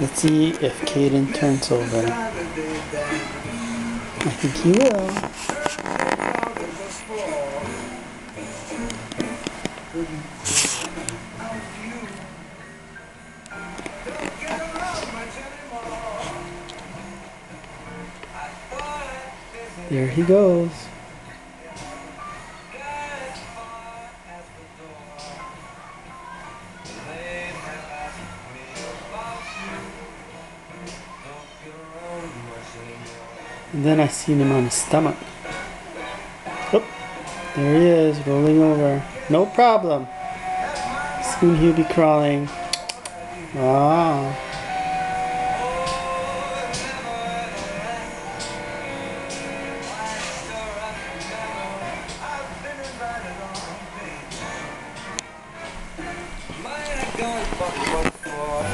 Let's see if Caden turns over. I think he will. There he goes. And then I seen him on his stomach. Oh, there he is, rolling over. No problem. Soon he'll be crawling. Ah. It's all free.